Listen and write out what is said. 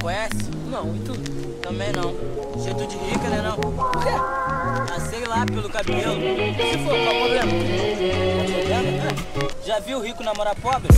Conhece? Não, e tu? Também não. Jeito de rica, né não? Por quê? Ah, sei lá, pelo cabelo. Se for, qual o problema? Tá problema? Né? Já viu rico namorar pobre?